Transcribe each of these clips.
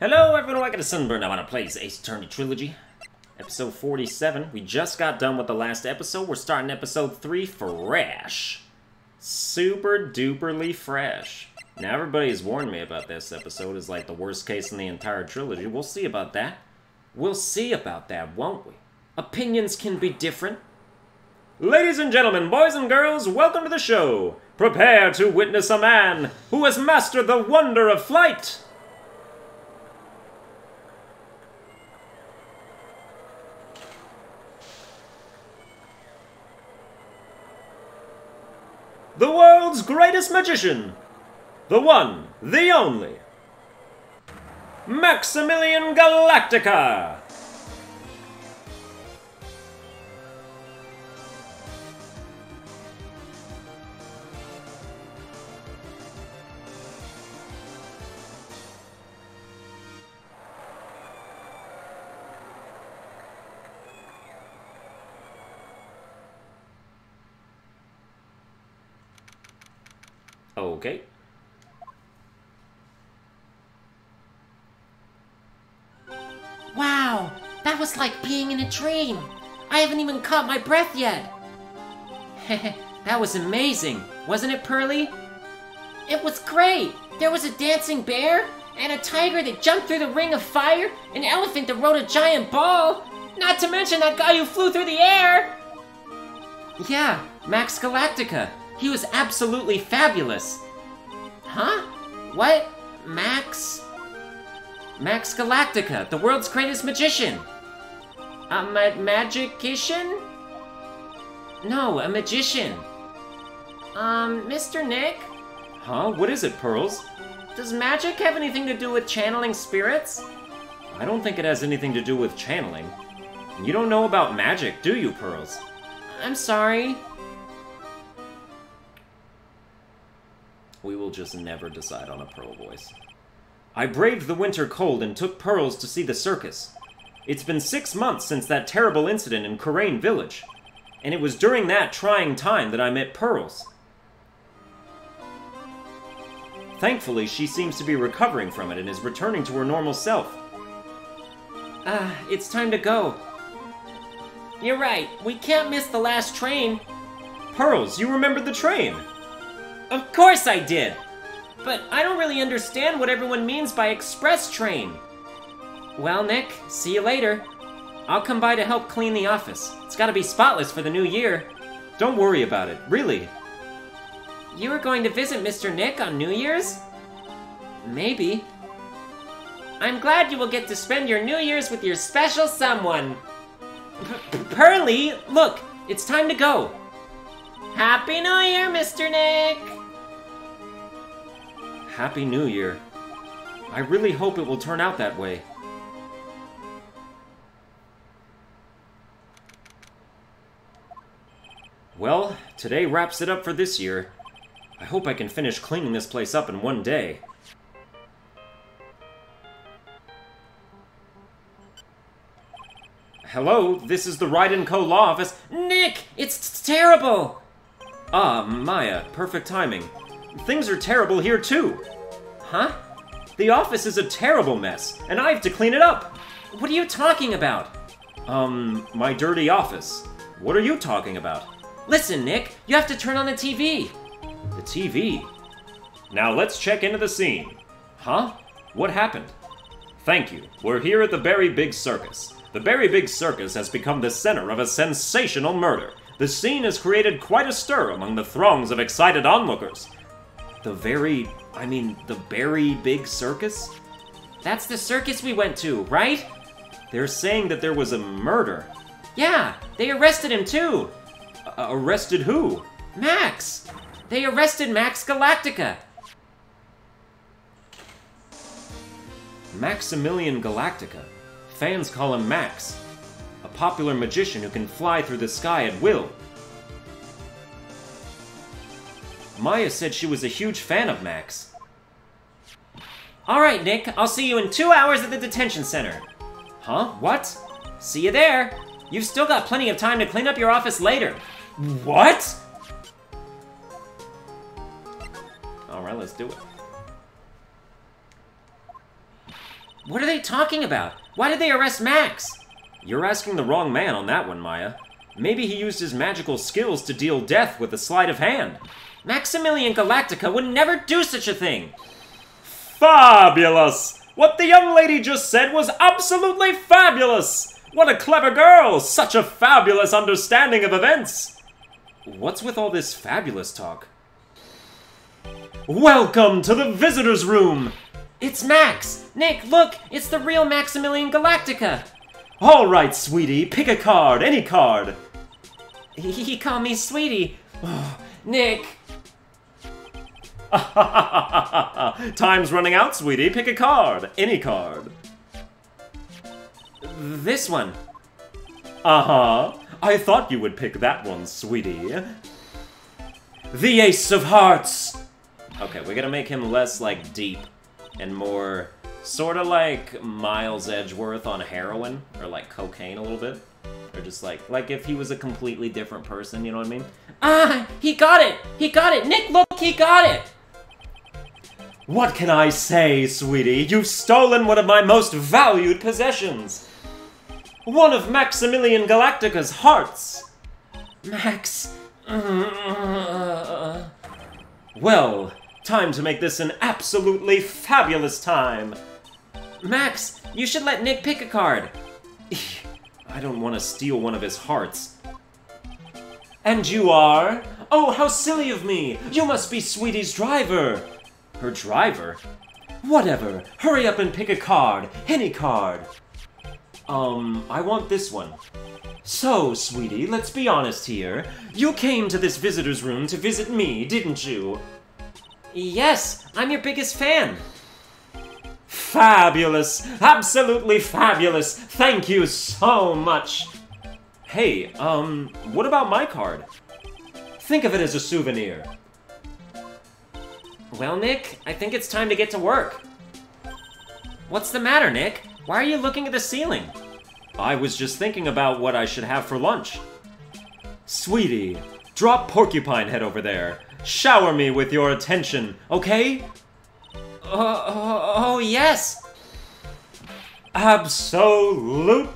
Hello everyone, welcome to Sunburned Albino plays Ace Attorney Trilogy. Episode 47. We just got done with the last episode. We're starting episode 3 fresh. Super duperly fresh. Now everybody's warned me about this episode is like the worst case in the entire trilogy. We'll see about that. We'll see about that, won't we? Opinions can be different. Ladies and gentlemen, boys and girls, welcome to the show. Prepare to witness a man who has mastered the wonder of flight. The world's greatest magician. The one, the only. Maximilian Galactica. Okay. Wow, that was like being in a dream. I haven't even caught my breath yet. that was amazing, wasn't it, Pearly? It was great. There was a dancing bear, and a tiger that jumped through the ring of fire, an elephant that rode a giant ball, not to mention that guy who flew through the air. Yeah, Max Galactica. He was absolutely fabulous. Huh? What? Max? Max Galactica, the world's greatest magician. A ma magician? No, a magician. Um, Mr. Nick? Huh? What is it, Pearls? Does magic have anything to do with channeling spirits? I don't think it has anything to do with channeling. You don't know about magic, do you, Pearls? I'm sorry. We will just never decide on a Pearl voice. I braved the winter cold and took Pearls to see the circus. It's been six months since that terrible incident in Kurain Village, and it was during that trying time that I met Pearls. Thankfully, she seems to be recovering from it and is returning to her normal self. Ah, uh, it's time to go. You're right, we can't miss the last train. Pearls, you remembered the train! Of course I did! But I don't really understand what everyone means by express train. Well, Nick, see you later. I'll come by to help clean the office. It's gotta be spotless for the new year. Don't worry about it, really. You were going to visit Mr. Nick on New Year's? Maybe. I'm glad you will get to spend your New Year's with your special someone. P Pearly, look, it's time to go. Happy New Year, Mr. Nick! Happy New Year. I really hope it will turn out that way. Well, today wraps it up for this year. I hope I can finish cleaning this place up in one day. Hello, this is the Wright & Co. Law Office. Nick, it's terrible! Ah, Maya, perfect timing. Things are terrible here too. Huh? The office is a terrible mess, and I have to clean it up. What are you talking about? Um, my dirty office. What are you talking about? Listen, Nick, you have to turn on the TV. The TV? Now let's check into the scene. Huh? What happened? Thank you. We're here at the Berry Big Circus. The Berry Big Circus has become the center of a sensational murder. The scene has created quite a stir among the throngs of excited onlookers. The very, I mean, the very Big Circus? That's the circus we went to, right? They're saying that there was a murder. Yeah, they arrested him too. Uh, arrested who? Max. They arrested Max Galactica. Maximilian Galactica. Fans call him Max. A popular magician who can fly through the sky at will. Maya said she was a huge fan of Max. Alright, Nick, I'll see you in two hours at the detention center. Huh? What? See you there. You've still got plenty of time to clean up your office later. What? Alright, let's do it. What are they talking about? Why did they arrest Max? You're asking the wrong man on that one, Maya. Maybe he used his magical skills to deal death with a sleight of hand. Maximilian Galactica would never do such a thing! Fabulous! What the young lady just said was absolutely fabulous! What a clever girl! Such a fabulous understanding of events! What's with all this fabulous talk? Welcome to the visitor's room! It's Max! Nick, look! It's the real Maximilian Galactica! Alright, sweetie, pick a card, any card. He, he called me sweetie. Nick! Time's running out, sweetie. Pick a card. Any card. This one. Uh-huh. I thought you would pick that one, sweetie. The Ace of Hearts! Okay, we're gonna make him less, like, deep and more sort of like Miles Edgeworth on heroin or like cocaine a little bit. Or just like like if he was a completely different person, you know what I mean? Ah, he got it! He got it! Nick, look, he got it! What can I say, sweetie? You've stolen one of my most valued possessions. One of Maximilian Galactica's hearts. Max. Uh, well, time to make this an absolutely fabulous time. Max, you should let Nick pick a card. I don't want to steal one of his hearts. And you are? Oh, how silly of me! You must be Sweetie's driver! Her driver? Whatever. Hurry up and pick a card. Any card. Um, I want this one. So, sweetie, let's be honest here. You came to this visitor's room to visit me, didn't you? Yes, I'm your biggest fan. Fabulous! Absolutely fabulous! Thank you so much! Hey, um, what about my card? Think of it as a souvenir. Well, Nick, I think it's time to get to work. What's the matter, Nick? Why are you looking at the ceiling? I was just thinking about what I should have for lunch. Sweetie, drop Porcupine Head over there. Shower me with your attention, okay? Oh, oh, oh yes! Absolutely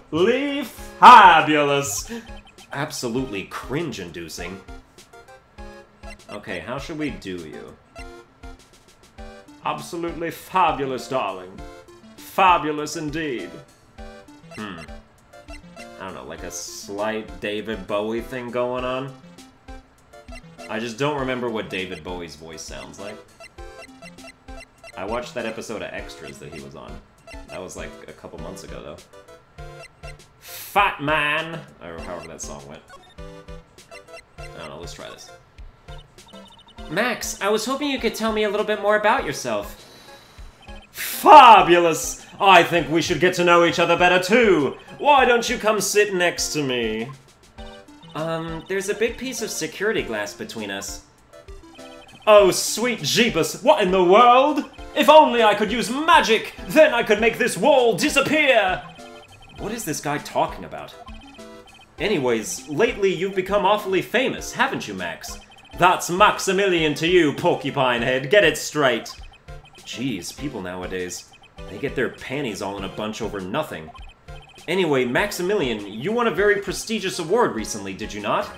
fabulous! Absolutely cringe-inducing. Okay, how should we do you? Absolutely fabulous, darling. Fabulous indeed. Hmm. I don't know, like a slight David Bowie thing going on? I just don't remember what David Bowie's voice sounds like. I watched that episode of Extras that he was on. That was like a couple months ago, though. Fat Man! Or however that song went. I don't know, let's try this. Max, I was hoping you could tell me a little bit more about yourself. Fabulous! I think we should get to know each other better too! Why don't you come sit next to me? Um, there's a big piece of security glass between us. Oh, sweet Jeebus, what in the world? If only I could use magic, then I could make this wall disappear! What is this guy talking about? Anyways, lately you've become awfully famous, haven't you, Max? That's Maximilian to you, Porcupine Head, get it straight! Jeez, people nowadays, they get their panties all in a bunch over nothing. Anyway, Maximilian, you won a very prestigious award recently, did you not?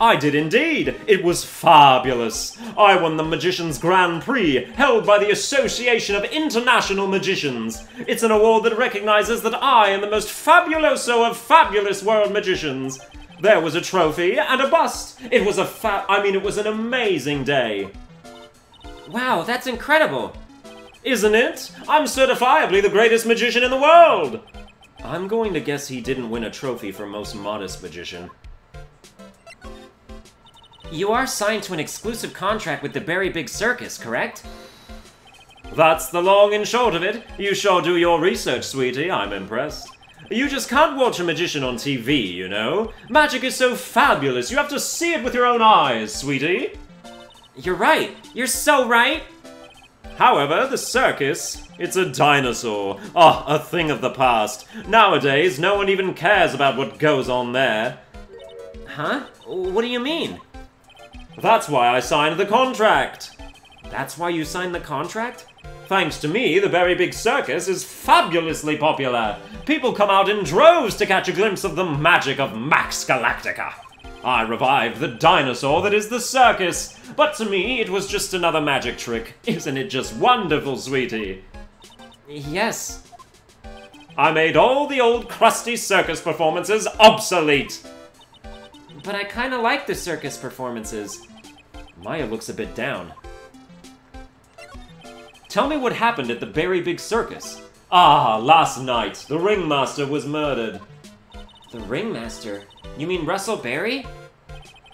I did indeed! It was fabulous! I won the Magician's Grand Prix, held by the Association of International Magicians. It's an award that recognizes that I am the most fabuloso of fabulous world magicians. There was a trophy and a bust. It was a fa- I mean, it was an amazing day. Wow, that's incredible! Isn't it? I'm certifiably the greatest magician in the world! I'm going to guess he didn't win a trophy for most modest magician. You are signed to an exclusive contract with the Berry Big Circus, correct? That's the long and short of it. You sure do your research, sweetie. I'm impressed. You just can't watch a magician on TV, you know? Magic is so fabulous, you have to see it with your own eyes, sweetie. You're right. You're so right. However, the circus, it's a dinosaur. Ah, oh, a thing of the past. Nowadays, no one even cares about what goes on there. Huh? What do you mean? That's why I signed the contract. That's why you signed the contract? Thanks to me, the Berry Big Circus is fabulously popular. People come out in droves to catch a glimpse of the magic of Max Galactica. I revived the dinosaur that is the circus, but to me it was just another magic trick. Isn't it just wonderful, sweetie? Yes. I made all the old crusty circus performances obsolete. But I kinda like the circus performances. Maya looks a bit down. Tell me what happened at the Berry Big Circus. Ah, last night, the ringmaster was murdered. The ringmaster? You mean Russell Berry?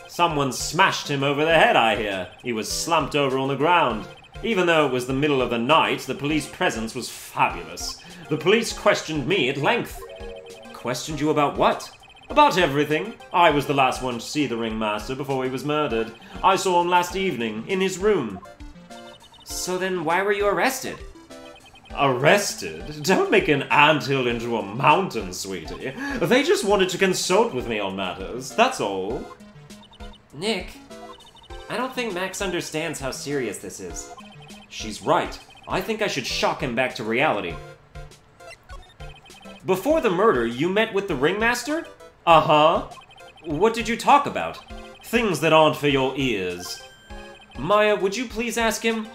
Someone smashed him over the head, I hear. He was slumped over on the ground. Even though it was the middle of the night, the police presence was fabulous. The police questioned me at length. Questioned you about what? About everything. I was the last one to see the ringmaster before he was murdered. I saw him last evening, in his room. So then why were you arrested? Arrested? Don't make an anthill into a mountain, sweetie. They just wanted to consult with me on matters, that's all. Nick, I don't think Max understands how serious this is. She's right. I think I should shock him back to reality. Before the murder, you met with the ringmaster? Uh-huh. What did you talk about? Things that aren't for your ears. Maya, would you please ask him?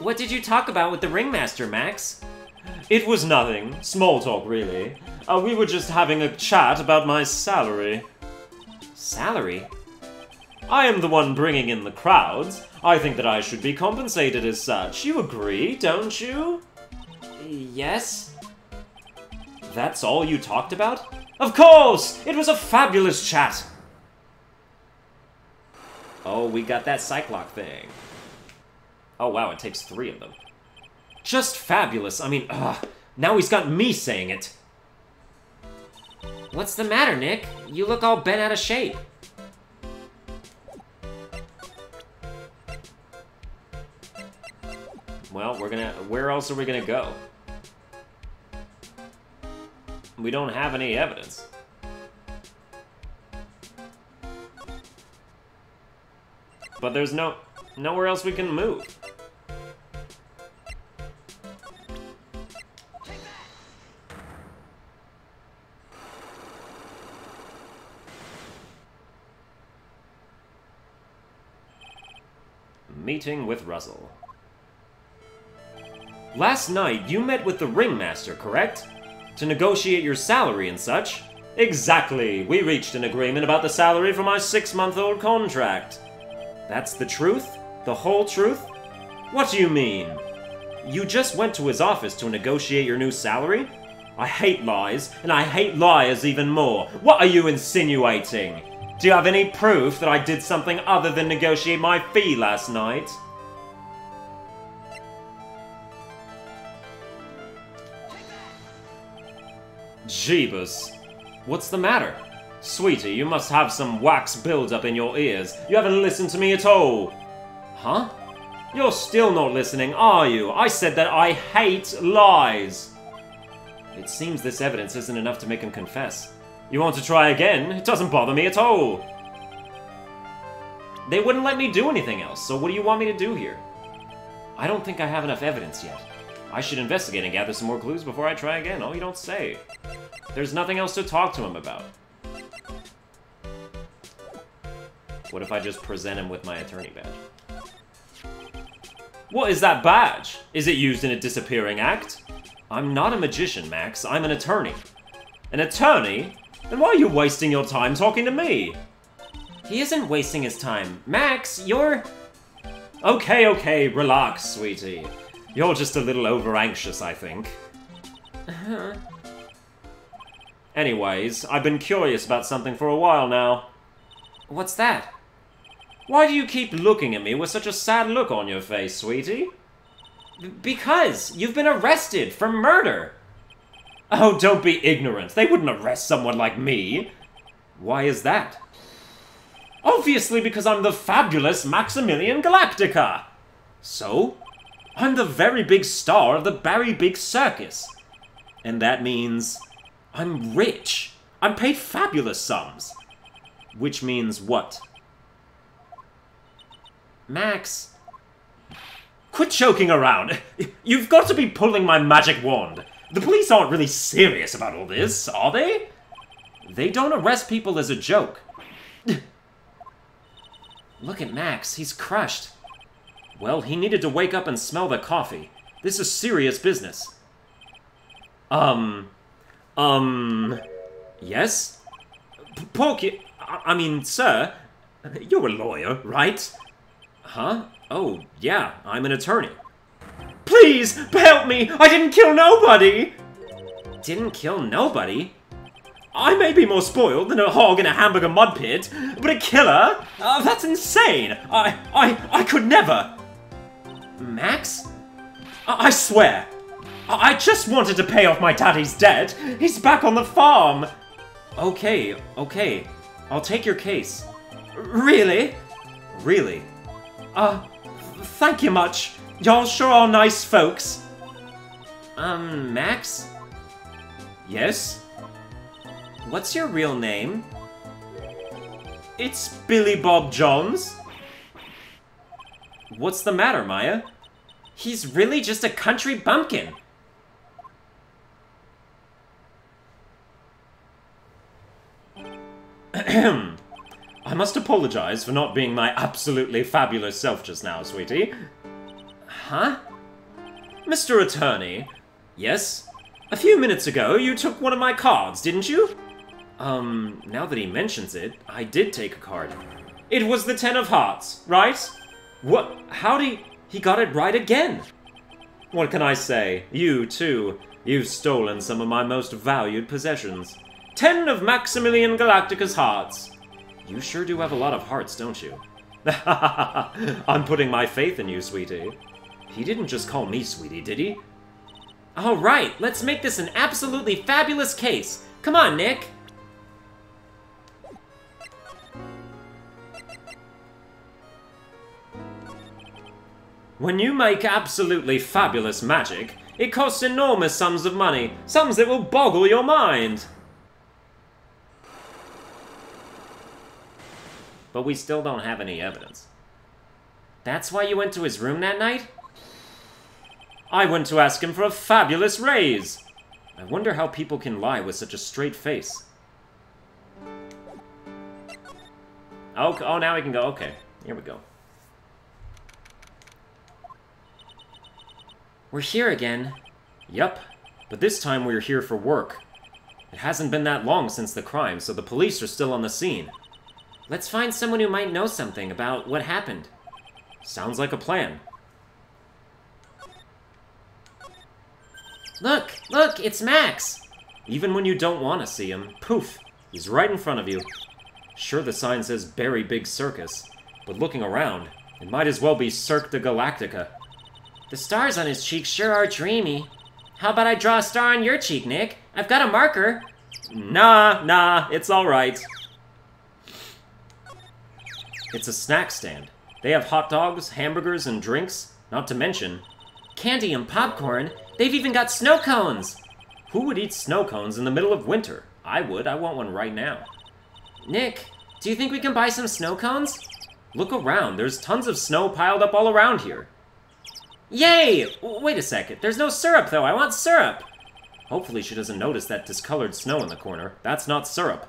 What did you talk about with the ringmaster, Max? It was nothing. Small talk, really. Uh, we were just having a chat about my salary. Salary? I am the one bringing in the crowds. I think that I should be compensated as such. You agree, don't you? Yes. That's all you talked about? Of course! It was a fabulous chat! Oh, we got that Psyche-Lock thing. Oh wow, it takes three of them. Just fabulous. I mean, ugh. Now he's got me saying it. What's the matter, Nick? You look all bent out of shape. Well, we're gonna... Where else are we gonna go? We don't have any evidence. But there's no... Nowhere else we can move. Meeting with Russell. Last night, you met with the Ringmaster, correct? To negotiate your salary and such? Exactly! We reached an agreement about the salary for my six-month-old contract. That's the truth? The whole truth? What do you mean? You just went to his office to negotiate your new salary? I hate lies, and I hate liars even more. What are you insinuating? Do you have any proof that I did something other than negotiate my fee last night? Jeebus. What's the matter? Sweetie, you must have some wax buildup in your ears. You haven't listened to me at all. Huh? You're still not listening, are you? I said that I hate lies. It seems this evidence isn't enough to make him confess. You want to try again? It doesn't bother me at all. They wouldn't let me do anything else, so what do you want me to do here? I don't think I have enough evidence yet. I should investigate and gather some more clues before I try again. Oh, you don't say. There's nothing else to talk to him about. What if I just present him with my attorney badge? What is that badge? Is it used in a disappearing act? I'm not a magician, Max. I'm an attorney. An attorney? Then why are you wasting your time talking to me? He isn't wasting his time. Max, you're... Okay, okay, relax, sweetie. You're just a little over-anxious, I think. Uh-huh. Anyways, I've been curious about something for a while now. What's that? Why do you keep looking at me with such a sad look on your face, sweetie? B because you've been arrested for murder. Oh, don't be ignorant. They wouldn't arrest someone like me. Why is that? Obviously because I'm the fabulous Maximilian Galactica. So? I'm the very big star of the Berry Big Circus. And that means I'm rich. I'm paid fabulous sums. Which means what? Max, quit joking around. You've got to be pulling my magic wand. The police aren't really serious about all this, are they? They don't arrest people as a joke. Look at Max, he's crushed. Well, he needed to wake up and smell the coffee. This is serious business. Um, um, yes? P Porky, I, I mean, sir, you're a lawyer, right? Huh? Oh, yeah, I'm an attorney. Please, help me! I didn't kill nobody! Didn't kill nobody? I may be more spoiled than a hog in a hamburger mud pit, but a killer? Uh, that's insane! I, I, I could never! Max? I, I swear! I, I just wanted to pay off my daddy's debt! He's back on the farm! Okay, okay. I'll take your case. Really? Really? Uh, thank you much. Y'all sure are nice folks. Um, Max? Yes? What's your real name? It's Billy Bob Johns. What's the matter, Maya? He's really just a country bumpkin. I must apologize for not being my absolutely fabulous self just now, sweetie. Huh? Mr. Attorney. Yes? A few minutes ago, you took one of my cards, didn't you? Um, now that he mentions it, I did take a card. It was the Ten of Hearts, right? What? How did he... He got it right again! What can I say? You, too. You've stolen some of my most valued possessions. Ten of Maximilian Galactica's hearts. You sure do have a lot of hearts, don't you? I'm putting my faith in you, sweetie. He didn't just call me sweetie, did he? Alright, let's make this an absolutely fabulous case. Come on, Nick. When you make absolutely fabulous magic, it costs enormous sums of money, sums that will boggle your mind. But we still don't have any evidence. That's why you went to his room that night? I went to ask him for a fabulous raise. I wonder how people can lie with such a straight face. Oh, oh now we can go. Okay, here we go. We're here again. Yep, but this time we're here for work. It hasn't been that long since the crime, so the police are still on the scene. Let's find someone who might know something about what happened. Sounds like a plan. Look, look, it's Max! Even when you don't want to see him, poof, he's right in front of you. Sure, the sign says Berry Big Circus, but looking around, it might as well be Cirque de Galactica. The stars on his cheeks sure are dreamy. How about I draw a star on your cheek, Nick? I've got a marker. Nah, nah, it's alright. It's a snack stand. They have hot dogs, hamburgers, and drinks, not to mention... Candy and popcorn. They've even got snow cones. Who would eat snow cones in the middle of winter? I would. I want one right now. Nick, do you think we can buy some snow cones? Look around. There's tons of snow piled up all around here. Yay! Wait a second. There's no syrup, though. I want syrup. Hopefully she doesn't notice that discolored snow in the corner. That's not syrup.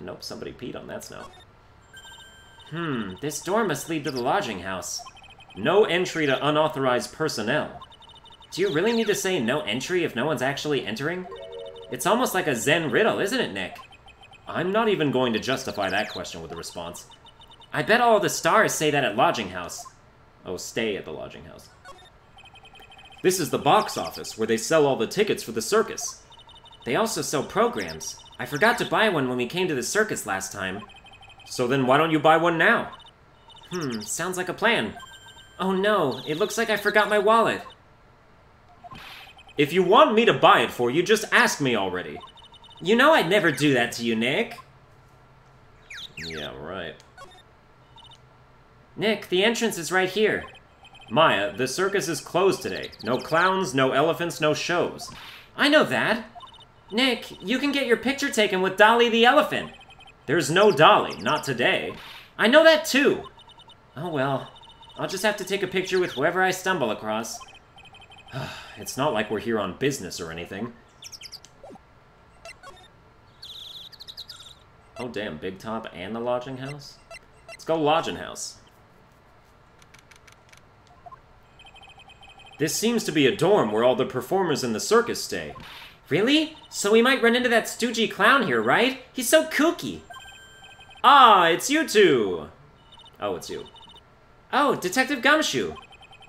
Nope, somebody peed on that snow. Hmm, this door must lead to the lodging house. No entry to unauthorized personnel. Do you really need to say no entry if no one's actually entering? It's almost like a Zen riddle, isn't it, Nick? I'm not even going to justify that question with a response. I bet all the stars say that at lodging house. Oh, stay at the lodging house. This is the box office, where they sell all the tickets for the circus. They also sell programs. I forgot to buy one when we came to the circus last time. So then why don't you buy one now? Hmm, sounds like a plan. Oh no, it looks like I forgot my wallet. If you want me to buy it for you, just ask me already. You know I'd never do that to you, Nick. Yeah, right. Nick, the entrance is right here. Maya, the circus is closed today. No clowns, no elephants, no shows. I know that. Nick, you can get your picture taken with Dolly the elephant. There's no Dolly, not today. I know that too. Oh well. I'll just have to take a picture with whoever I stumble across. it's not like we're here on business or anything. Oh damn, Big Top and the lodging house? Let's go lodging house. This seems to be a dorm where all the performers in the circus stay. Really? So we might run into that stoogey clown here, right? He's so kooky. Ah, it's you two! Oh, it's you. Oh, Detective Gumshoe.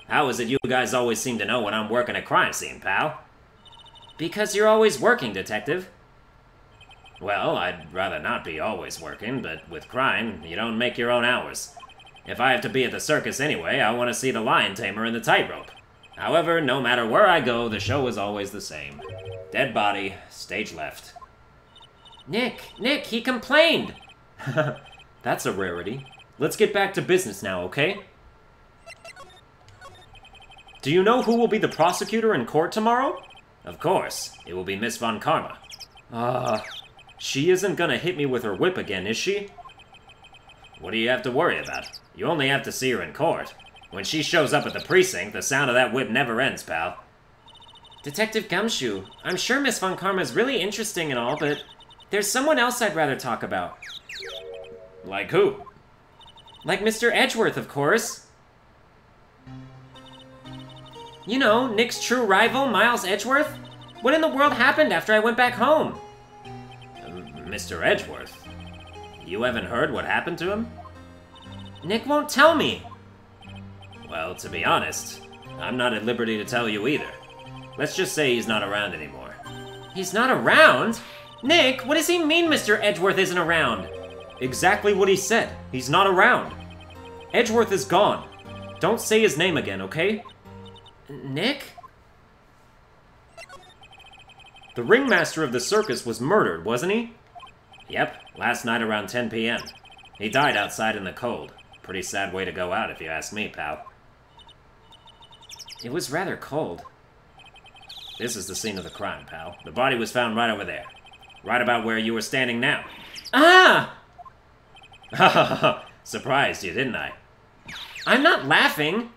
How is it you guys always seem to know when I'm working a crime scene, pal? Because you're always working, Detective. Well, I'd rather not be always working, but with crime, you don't make your own hours. If I have to be at the circus anyway, I want to see the lion tamer and the tightrope. However, no matter where I go, the show is always the same. Dead body, stage left. Nick, Nick, he complained! That's a rarity. Let's get back to business now, okay? Do you know who will be the prosecutor in court tomorrow? Of course. It will be Miss Von Karma. Ah, uh, she isn't gonna hit me with her whip again, is she? What do you have to worry about? You only have to see her in court. When she shows up at the precinct, the sound of that whip never ends, pal. Detective Gumshoe, I'm sure Miss Von Karma is really interesting and all, but there's someone else I'd rather talk about. Like who? Like Mr. Edgeworth, of course. You know, Nick's true rival, Miles Edgeworth? What in the world happened after I went back home? Uh, Mr. Edgeworth? You haven't heard what happened to him? Nick won't tell me. Well, to be honest, I'm not at liberty to tell you either. Let's just say he's not around anymore. He's not around? Nick, what does he mean Mr. Edgeworth isn't around? Exactly what he said. He's not around. Edgeworth is gone. Don't say his name again, okay? Nick? The ringmaster of the circus was murdered, wasn't he? Yep, last night around 10 p.m. He died outside in the cold. Pretty sad way to go out, if you ask me, pal. It was rather cold. This is the scene of the crime, pal. The body was found right over there. Right about where you were standing now. Ah! Surprised you, didn't I? I'm not laughing.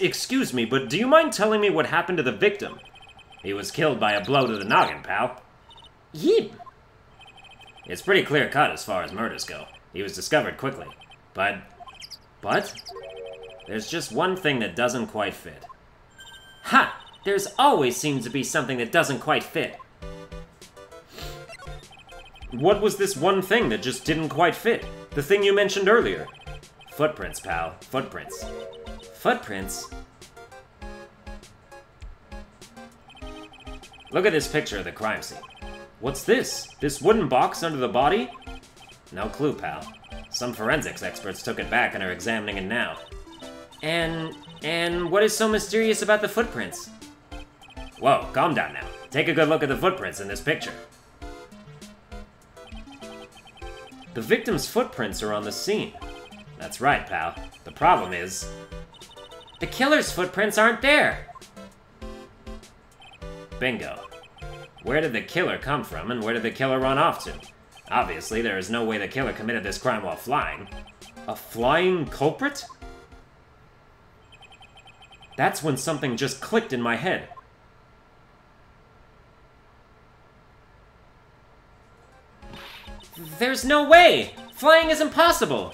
Excuse me, but do you mind telling me what happened to the victim? He was killed by a blow to the noggin, pal. Yep. It's pretty clear cut as far as murders go. He was discovered quickly. But... But? There's just one thing that doesn't quite fit. Ha! There's always seems to be something that doesn't quite fit. What was this one thing that just didn't quite fit? The thing you mentioned earlier. Footprints, pal. Footprints. Footprints? Look at this picture of the crime scene. What's this? This wooden box under the body? No clue, pal. Some forensics experts took it back and are examining it now. And... and what is so mysterious about the footprints? Whoa, calm down now. Take a good look at the footprints in this picture. The victim's footprints are on the scene. That's right, pal. The problem is... The killer's footprints aren't there! Bingo. Where did the killer come from, and where did the killer run off to? Obviously, there is no way the killer committed this crime while flying. A flying culprit? That's when something just clicked in my head. There's no way! Flying is impossible!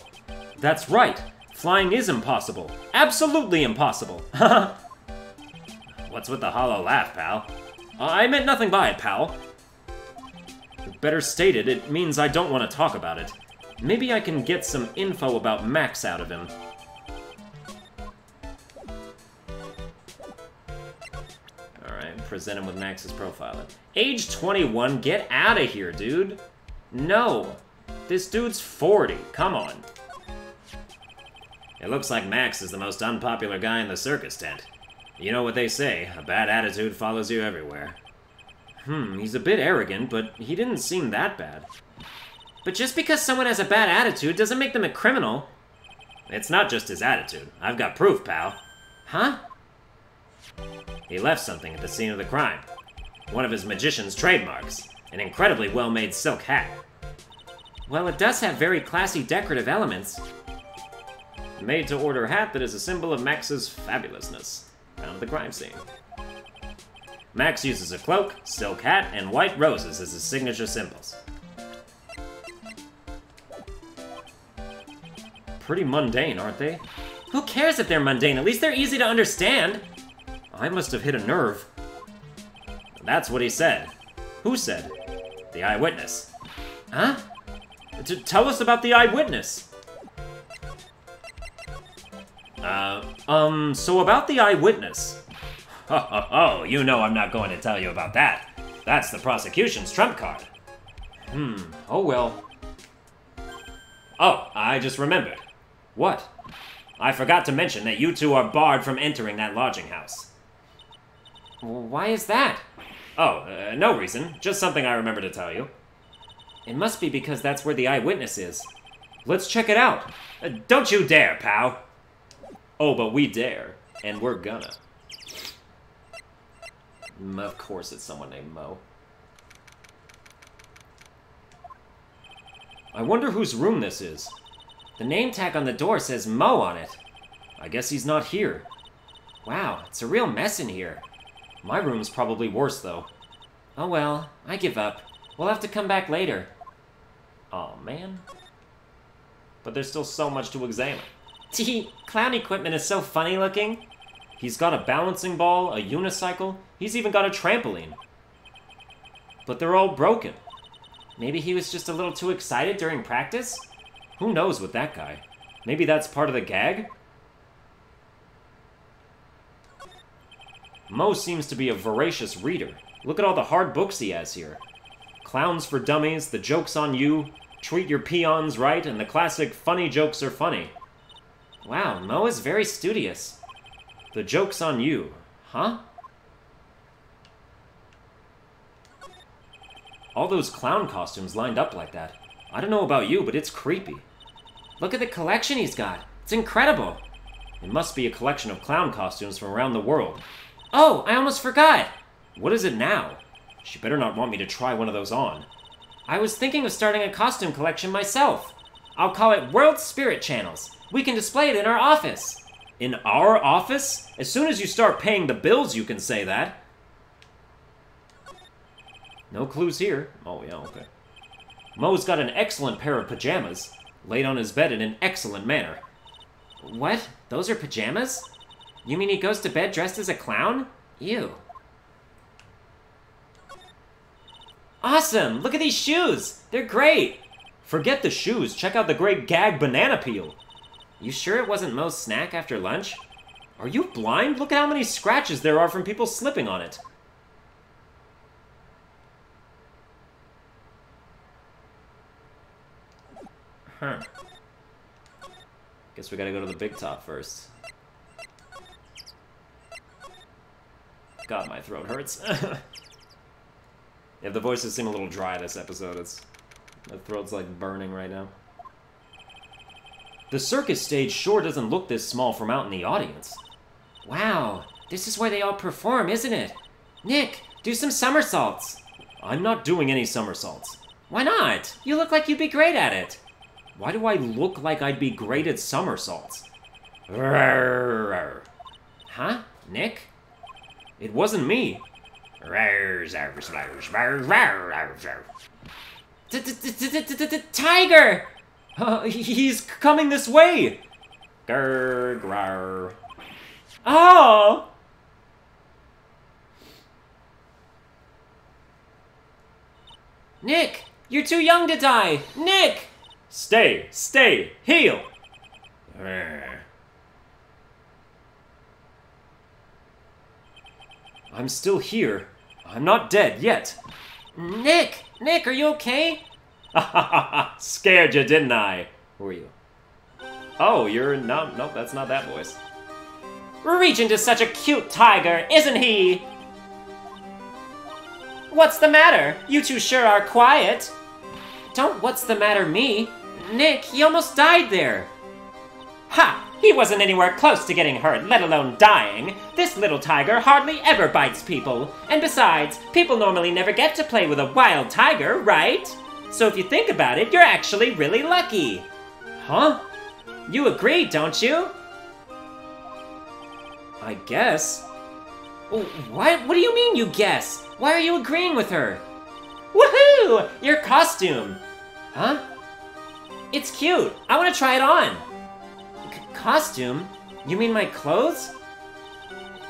That's right. Flying is impossible. Absolutely impossible. What's with the hollow laugh, pal? Uh, I meant nothing by it, pal. Better stated, it means I don't want to talk about it. Maybe I can get some info about Max out of him. Alright, present him with Max's profile. Age 21? Get out of here, dude! No! This dude's 40, come on. It looks like Max is the most unpopular guy in the circus tent. You know what they say, a bad attitude follows you everywhere. Hmm, he's a bit arrogant, but he didn't seem that bad. But just because someone has a bad attitude doesn't make them a criminal. It's not just his attitude. I've got proof, pal. Huh? He left something at the scene of the crime. One of his magician's trademarks. An incredibly well-made silk hat. Well, it does have very classy decorative elements. Made to order hat that is a symbol of Max's fabulousness. Found at the crime scene. Max uses a cloak, silk hat, and white roses as his signature symbols. Pretty mundane, aren't they? Who cares if they're mundane? At least they're easy to understand. I must have hit a nerve. That's what he said. Who said? The eyewitness. Huh? T tell us about the eyewitness. Uh, um, so about the eyewitness. Ho ho ho, you know I'm not going to tell you about that. That's the prosecution's trump card. Hmm, oh well. Oh, I just remembered. What? I forgot to mention that you two are barred from entering that lodging house. Why is that? Oh, uh, no reason. Just something I remember to tell you. It must be because that's where the eyewitness is. Let's check it out. Uh, don't you dare, pal. Oh, but we dare. And we're gonna. Of course it's someone named Moe. I wonder whose room this is. The name tag on the door says Moe on it. I guess he's not here. Wow, it's a real mess in here. My room's probably worse, though. Oh well, I give up. We'll have to come back later. oh, man. But there's still so much to examine. Tee, clown equipment is so funny looking. He's got a balancing ball, a unicycle, he's even got a trampoline. But they're all broken. Maybe he was just a little too excited during practice? Who knows with that guy? Maybe that's part of the gag? Moe seems to be a voracious reader. Look at all the hard books he has here. Clowns for Dummies, The Joke's on You, Treat Your Peons Right, and the classic Funny Jokes Are Funny. Wow, Moe is very studious. The Joke's on You. Huh? All those clown costumes lined up like that. I don't know about you, but it's creepy. Look at the collection he's got. It's incredible. It must be a collection of clown costumes from around the world. Oh, I almost forgot. What is it now? She better not want me to try one of those on. I was thinking of starting a costume collection myself. I'll call it World Spirit Channels. We can display it in our office. In our office? As soon as you start paying the bills, you can say that. No clues here. Oh, yeah, okay. Moe's got an excellent pair of pajamas, laid on his bed in an excellent manner. What? Those are pajamas? You mean he goes to bed dressed as a clown? Ew. Awesome! Look at these shoes! They're great! Forget the shoes, check out the great gag banana peel. You sure it wasn't Moe's snack after lunch? Are you blind? Look at how many scratches there are from people slipping on it. Huh. Guess we gotta go to the big top first. God, my throat hurts. yeah, the voices seem a little dry this episode. It's my throat's like burning right now. The circus stage sure doesn't look this small from out in the audience. Wow, this is where they all perform, isn't it? Nick, do some somersaults. I'm not doing any somersaults. Why not? You look like you'd be great at it. Why do I look like I'd be great at somersaults? Huh? Nick? It wasn't me. Tiger! Uh, he's coming this way! Grr, grar. Oh! Nick, you're too young to die. Nick! Stay, stay, heal! I'm still here. I'm not dead yet. Nick! Nick, are you okay? Scared you, didn't I? Who are you? Oh, you're no, nope, that's not that voice. Regent is such a cute tiger, isn't he? What's the matter? You two sure are quiet. Don't what's the matter me. Nick, he almost died there. Ha! He wasn't anywhere close to getting hurt, let alone dying. This little tiger hardly ever bites people. And besides, people normally never get to play with a wild tiger, right? So if you think about it, you're actually really lucky. Huh? You agree, don't you? I guess. What? What do you mean you guess? Why are you agreeing with her? Woohoo! Your costume! Huh? It's cute. I want to try it on. C- costume? You mean my clothes?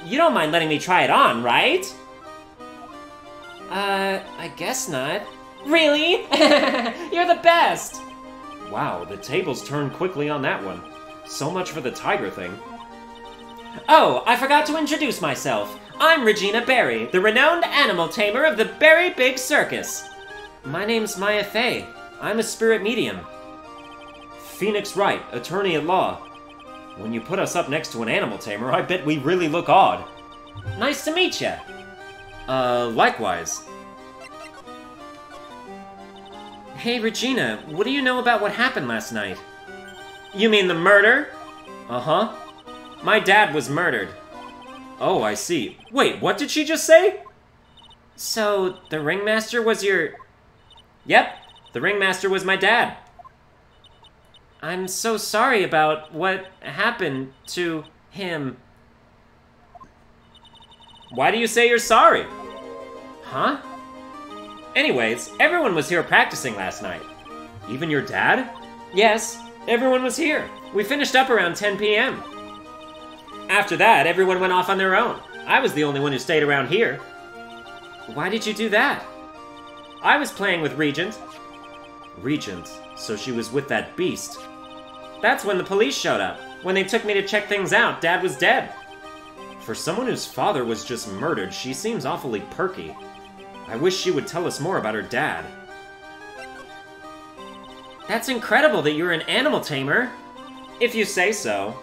You don't mind letting me try it on, right? Uh, I guess not. Really? You're the best! Wow, the tables turned quickly on that one. So much for the tiger thing. Oh, I forgot to introduce myself. I'm Regina Berry, the renowned animal tamer of the Berry Big Circus. My name's Maya Fey. I'm a spirit medium. Phoenix Wright, attorney at law. When you put us up next to an animal tamer, I bet we really look odd. Nice to meet ya. Uh, likewise. Hey, Regina, what do you know about what happened last night? You mean the murder? Uh huh. My dad was murdered. Oh, I see. Wait, what did she just say? So, the ringmaster was your. Yep, the ringmaster was my dad. I'm so sorry about what happened to him. Why do you say you're sorry? Huh? Anyways, everyone was here practicing last night. Even your dad? Yes, everyone was here. We finished up around 10 p.m. After that, everyone went off on their own. I was the only one who stayed around here. Why did you do that? I was playing with Regent. Regent, so she was with that beast. That's when the police showed up. When they took me to check things out, Dad was dead. For someone whose father was just murdered, she seems awfully perky. I wish she would tell us more about her dad. That's incredible that you're an animal tamer. If you say so.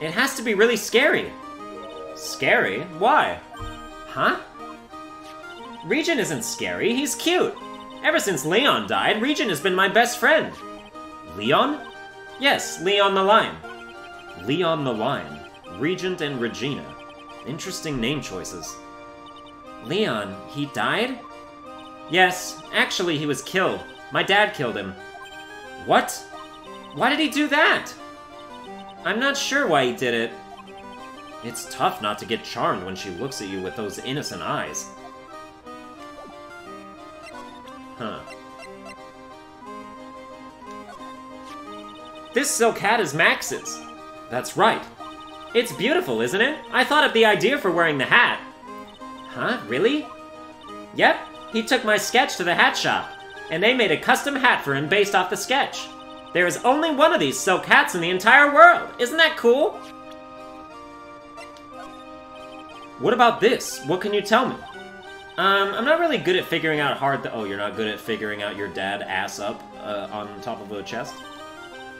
It has to be really scary. Scary? Why? Huh? Regent isn't scary, he's cute. Ever since Leon died, Regent has been my best friend. Leon? Yes, Leon the Lion. Leon the Lion. Regent and Regina. Interesting name choices. Leon, he died? Yes, actually, he was killed. My dad killed him. What? Why did he do that? I'm not sure why he did it. It's tough not to get charmed when she looks at you with those innocent eyes. Huh. This silk hat is Max's. That's right. It's beautiful, isn't it? I thought of the idea for wearing the hat. Huh, really? Yep, he took my sketch to the hat shop, and they made a custom hat for him based off the sketch. There is only one of these silk hats in the entire world. Isn't that cool? What about this? What can you tell me? Um, I'm not really good at figuring out hard. Th- Oh, you're not good at figuring out your dad ass up uh, on top of a chest?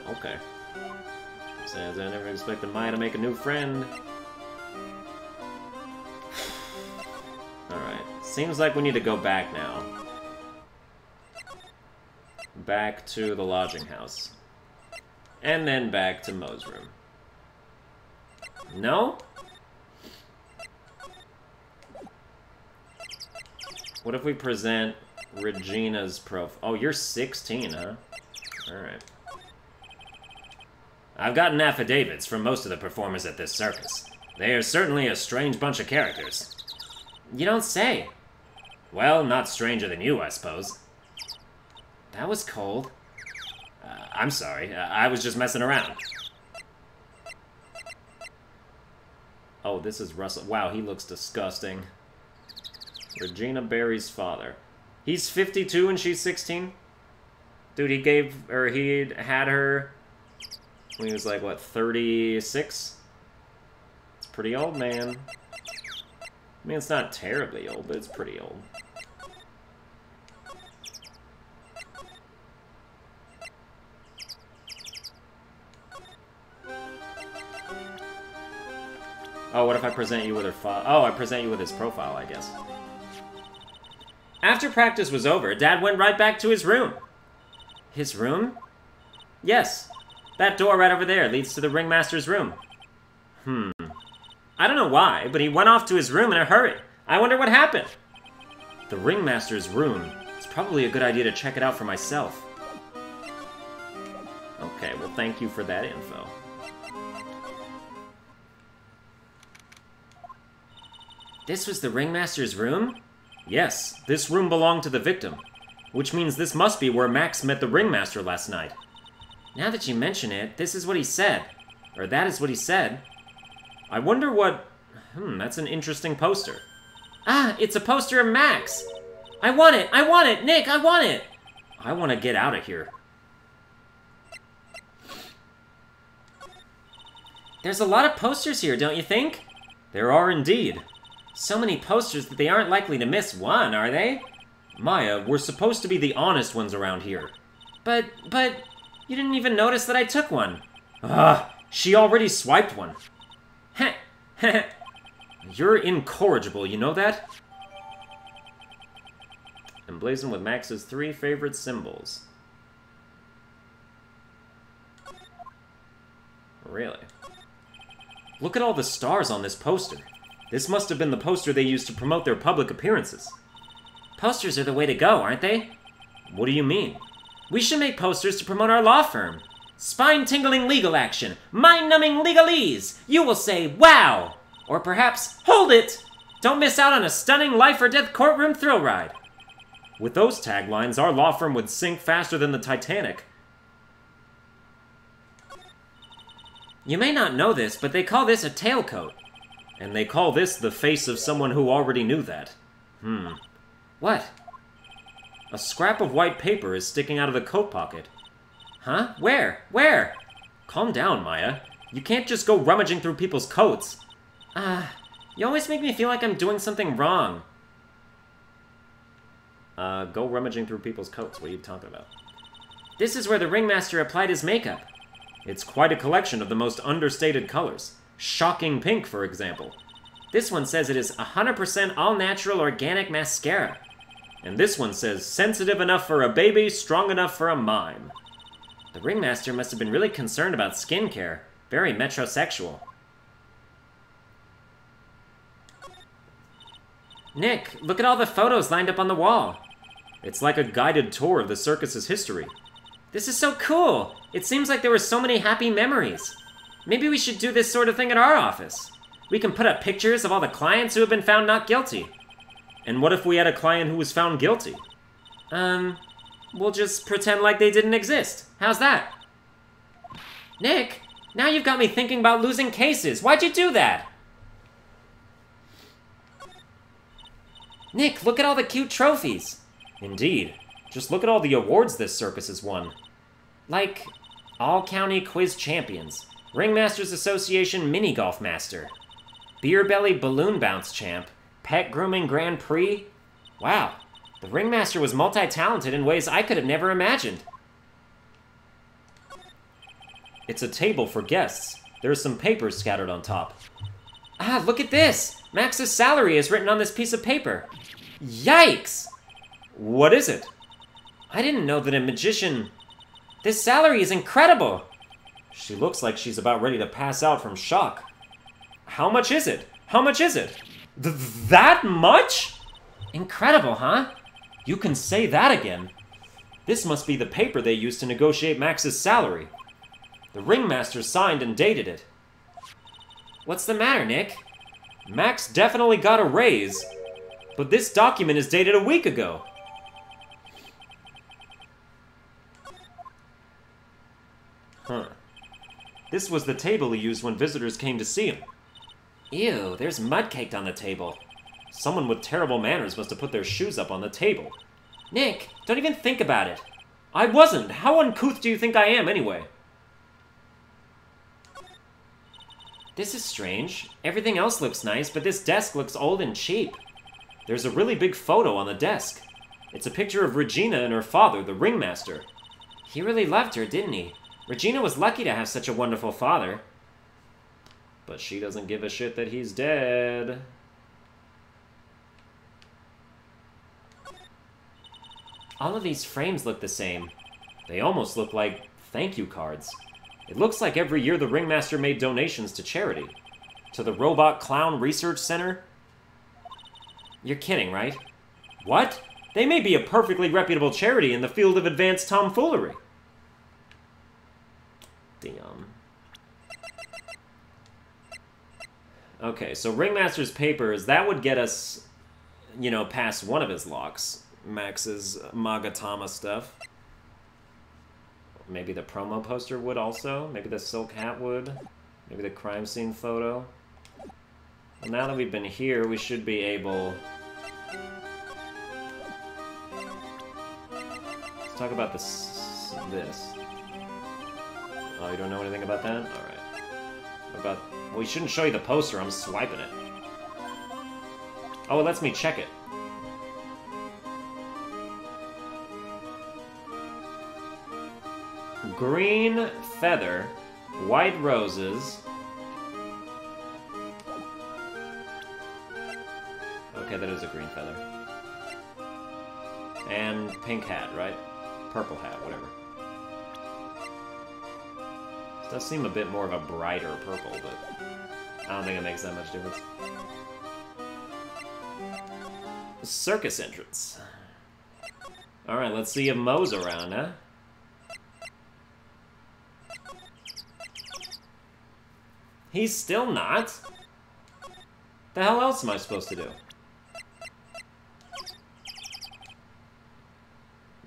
Okay. Says I never expected Maya to make a new friend. Seems like we need to go back now. Back to the lodging house. And then back to Moe's room. No? What if we present Regina's profile? Oh, you're 16, huh? Alright. I've gotten affidavits from most of the performers at this circus. They are certainly a strange bunch of characters. You don't say. Well, not stranger than you, I suppose. That was cold. Uh, I'm sorry, uh, I was just messing around. Oh, this is Russell. Wow, he looks disgusting. Regina Berry's father. He's 52 and she's 16? Dude, he gave, or he had her when he was like, what, 36? It's pretty old, man. I mean, it's not terribly old, but it's pretty old. Oh, what if I present you with her file? Oh, I present you with his profile, I guess. After practice was over, Dad went right back to his room. His room? Yes, that door right over there leads to the ringmaster's room. Hmm. I don't know why, but he went off to his room in a hurry. I wonder what happened. The ringmaster's room. It's probably a good idea to check it out for myself. Okay, well, thank you for that info. This was the ringmaster's room? Yes, this room belonged to the victim, which means this must be where Max met the ringmaster last night. Now that you mention it, this is what he said. Or that is what he said. I wonder what... Hmm, that's an interesting poster. Ah, it's a poster of Max! I want it! I want it! Nick, I want it! I want to get out of here. There's a lot of posters here, don't you think? There are indeed. So many posters that they aren't likely to miss one, are they? Maya, we're supposed to be the honest ones around here. But, but, you didn't even notice that I took one. Ah, she already swiped one. You're incorrigible, you know that? Emblazoned with Max's three favorite symbols. Really? Look at all the stars on this poster. This must have been the poster they used to promote their public appearances. Posters are the way to go, aren't they? What do you mean? We should make posters to promote our law firm. Spine-tingling legal action, mind-numbing legalese. You will say, wow! Or perhaps, hold it! Don't miss out on a stunning life-or-death courtroom thrill ride. With those taglines, our law firm would sink faster than the Titanic. You may not know this, but they call this a tailcoat. And they call this the face of someone who already knew that. Hmm. What? A scrap of white paper is sticking out of the coat pocket. Huh? Where? Where? Calm down, Maya. You can't just go rummaging through people's coats. Ah, uh, you always make me feel like I'm doing something wrong. Uh, go rummaging through people's coats. What are you talking about? This is where the ringmaster applied his makeup. It's quite a collection of the most understated colors. Shocking pink, for example. This one says it is 100% all-natural organic mascara. And this one says, sensitive enough for a baby, strong enough for a mime. The ringmaster must have been really concerned about skincare. Very metrosexual. Nick, look at all the photos lined up on the wall. It's like a guided tour of the circus's history. This is so cool! It seems like there were so many happy memories. Maybe we should do this sort of thing at our office. We can put up pictures of all the clients who have been found not guilty. And what if we had a client who was found guilty? Um, we'll just pretend like they didn't exist. How's that? Nick, now you've got me thinking about losing cases. Why'd you do that? Nick, look at all the cute trophies. Indeed. Just look at all the awards this circus has won. Like, All-County Quiz Champions, Ringmasters Association Mini Golf Master, Beer Belly Balloon Bounce Champ, Pet Grooming Grand Prix. Wow, the Ringmaster was multi-talented in ways I could have never imagined. It's a table for guests. There's some papers scattered on top. Ah, look at this! Max's salary is written on this piece of paper. Yikes! What is it? I didn't know that a magician... This salary is incredible! She looks like she's about ready to pass out from shock. How much is it? How much is it? Th that much? Incredible, huh? You can say that again. This must be the paper they used to negotiate Max's salary. The ringmaster signed and dated it. What's the matter, Nick? Max definitely got a raise, but this document is dated a week ago. Huh. This was the table he used when visitors came to see him. Ew, there's mud caked on the table. Someone with terrible manners must have put their shoes up on the table. Nick, don't even think about it. I wasn't. How uncouth do you think I am, anyway? This is strange. Everything else looks nice, but this desk looks old and cheap. There's a really big photo on the desk. It's a picture of Regina and her father, the ringmaster. He really loved her, didn't he? Regina was lucky to have such a wonderful father. But she doesn't give a shit that he's dead. All of these frames look the same. They almost look like thank you cards. It looks like every year the Ringmaster made donations to charity. To the Robot Clown Research Center? You're kidding, right? What? They may be a perfectly reputable charity in the field of advanced tomfoolery. Damn. Okay, so Ringmaster's papers, that would get us, you know, past one of his locks. Max's Magatama stuff. Maybe the promo poster would also. Maybe the silk hat would. Maybe the crime scene photo. Well, now that we've been here, we should be able... Let's talk about this. this. Oh, you don't know anything about that? Alright. About... Well, we shouldn't show you the poster, I'm swiping it. Oh, it lets me check it. Green feather, white roses. Okay, that is a green feather. And pink hat, right? Purple hat, whatever. This does seem a bit more of a brighter purple, but I don't think it makes that much difference. Circus entrance. Alright, let's see if Moe's around, huh? He's still not? The hell else am I supposed to do?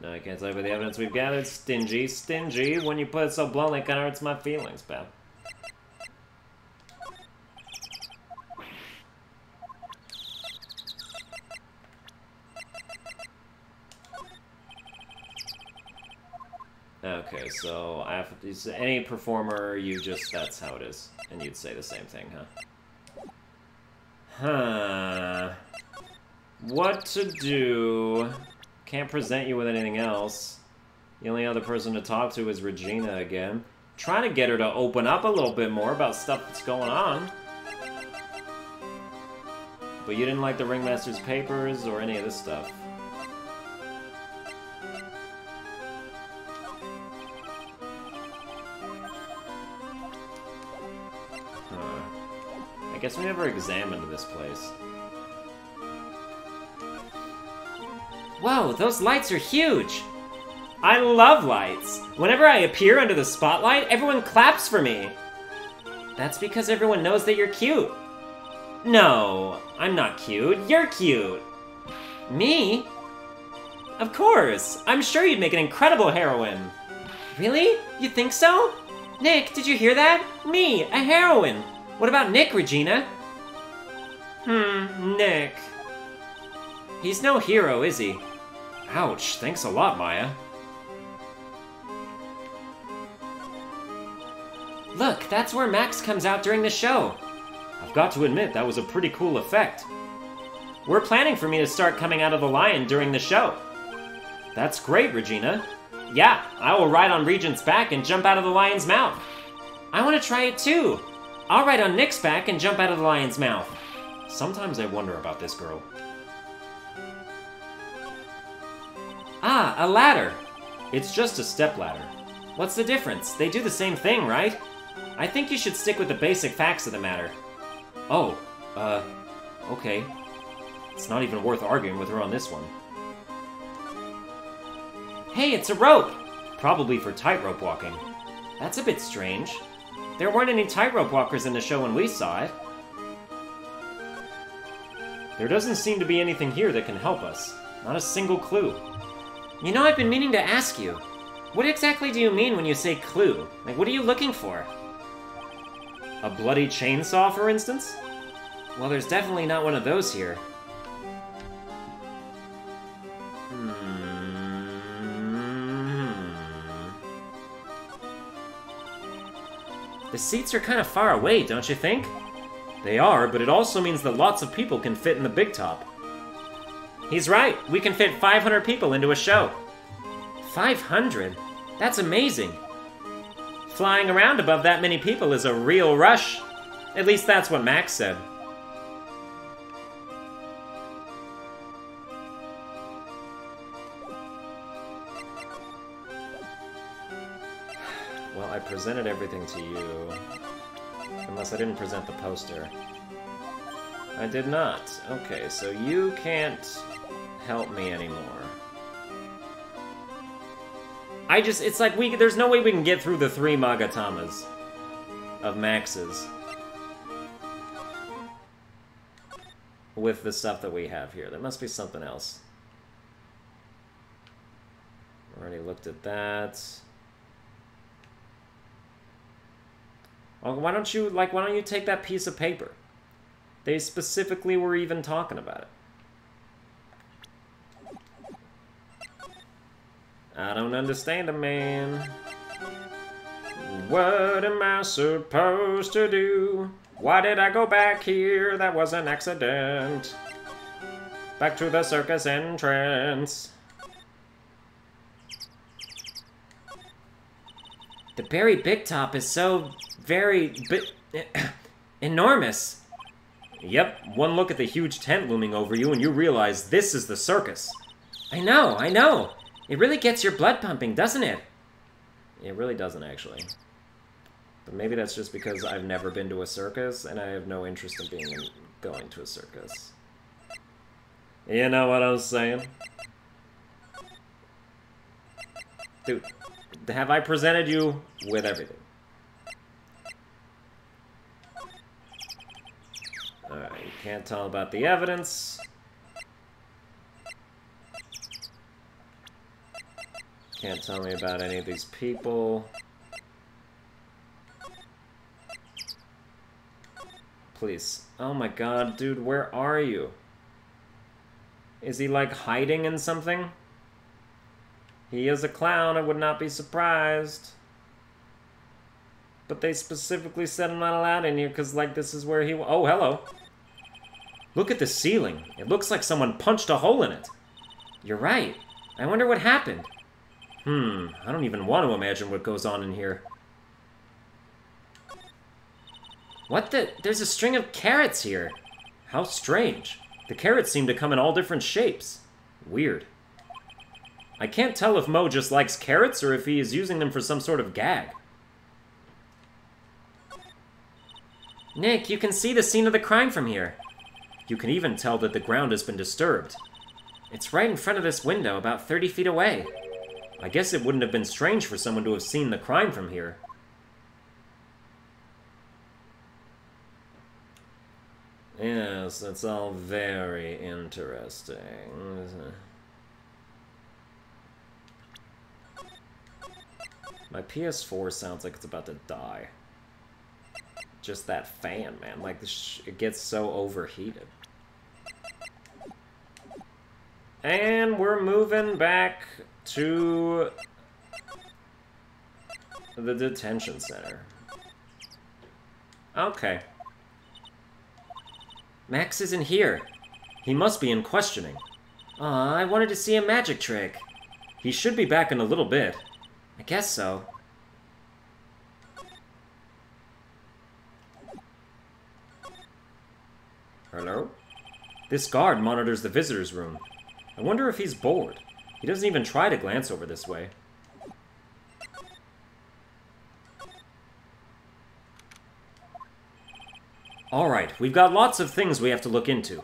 No, I can't tell you the evidence we've gathered. Stingy, stingy. When you put it so bluntly, it kind of hurts my feelings, pal. Okay, so I have to, any performer, you just, that's how it is. And you'd say the same thing, huh? Huh. What to do? Can't present you with anything else. The only other person to talk to is Regina again. Trying to get her to open up a little bit more about stuff that's going on. But you didn't like the Ringmaster's papers or any of this stuff. Guess we never examined this place. Whoa, those lights are huge! I love lights! Whenever I appear under the spotlight, everyone claps for me! That's because everyone knows that you're cute. No, I'm not cute. You're cute! Me? Of course! I'm sure you'd make an incredible heroine! Really? You think so? Nick, did you hear that? Me, a heroine! What about Nick, Regina? Hmm, Nick. He's no hero, is he? Ouch, thanks a lot, Maya. Look, that's where Max comes out during the show. I've got to admit, that was a pretty cool effect. We're planning for me to start coming out of the lion during the show. That's great, Regina. Yeah, I will ride on Regent's back and jump out of the lion's mouth. I want to try it too. I'll ride on Nick's back and jump out of the lion's mouth. Sometimes I wonder about this girl. Ah, a ladder. It's just a step ladder. What's the difference? They do the same thing, right? I think you should stick with the basic facts of the matter. Oh, uh, okay. It's not even worth arguing with her on this one. Hey, it's a rope! Probably for tightrope walking. That's a bit strange. There weren't any tightrope walkers in the show when we saw it. There doesn't seem to be anything here that can help us. Not a single clue. You know, I've been meaning to ask you. What exactly do you mean when you say clue? Like, what are you looking for? A bloody chainsaw, for instance? Well, there's definitely not one of those here. The seats are kind of far away, don't you think? They are, but it also means that lots of people can fit in the big top. He's right. We can fit 500 people into a show. 500? That's amazing. Flying around above that many people is a real rush. At least that's what Max said. Presented everything to you. Unless I didn't present the poster. I did not. Okay, so you can't help me anymore. I just, it's like we, there's no way we can get through the three Magatamas of Max's. with the stuff that we have here. There must be something else. Already looked at that. Why don't you, like, why don't you take that piece of paper? They specifically were even talking about it. I don't understand a man. What am I supposed to do? Why did I go back here? That was an accident. Back to the circus entrance. The Berry Big Top is so very enormous. Yep, one look at the huge tent looming over you and you realize this is the circus. I know, I know. It really gets your blood pumping, doesn't it? It really doesn't, actually. But maybe that's just because I've never been to a circus and I have no interest in being in, going to a circus. You know what I'm saying? Dude, have I presented you with everything? Alright, can't tell about the evidence. Can't tell me about any of these people. Please. Oh my god, dude, where are you? Is he, like, hiding in something? He is a clown, I would not be surprised. But they specifically said I'm not allowed in here because, like, this is where he... Oh, hello. Look at the ceiling. It looks like someone punched a hole in it. You're right. I wonder what happened. Hmm, I don't even want to imagine what goes on in here. What the? There's a string of carrots here. How strange. The carrots seem to come in all different shapes. Weird. I can't tell if Moe just likes carrots or if he is using them for some sort of gag. Nick, you can see the scene of the crime from here. You can even tell that the ground has been disturbed. It's right in front of this window, about 30 feet away. I guess it wouldn't have been strange for someone to have seen the crime from here. Yes, that's all very interesting. My PS4 sounds like it's about to die. Just that fan, man. Like, it gets so overheated. And we're moving back to the detention center. Okay. Max isn't here. He must be in questioning. Aw, I wanted to see a magic trick. He should be back in a little bit. I guess so. Hello? This guard monitors the visitor's room. I wonder if he's bored. He doesn't even try to glance over this way. Alright, we've got lots of things we have to look into.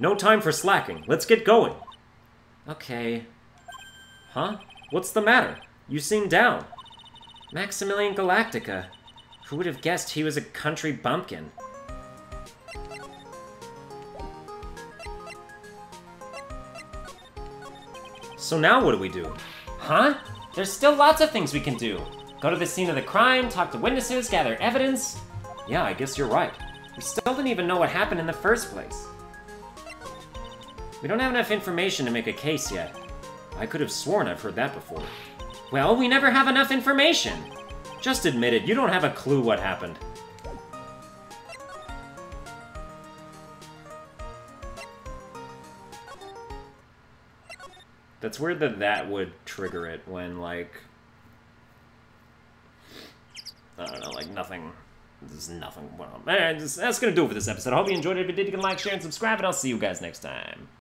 No time for slacking. Let's get going. Okay. Huh? What's the matter? You seem down. Maximilian Galactica. Who would have guessed he was a country bumpkin? So now what do we do? Huh? There's still lots of things we can do. Go to the scene of the crime, talk to witnesses, gather evidence. Yeah, I guess you're right. We still didn't even know what happened in the first place. We don't have enough information to make a case yet. I could have sworn I've heard that before. Well, we never have enough information. Just admit it, you don't have a clue what happened. That's weird that that would trigger it when, like... I don't know, like, nothing... There's nothing... Well, eh, man, that's gonna do it for this episode. I hope you enjoyed it. If you did, you can like, share, and subscribe, and I'll see you guys next time.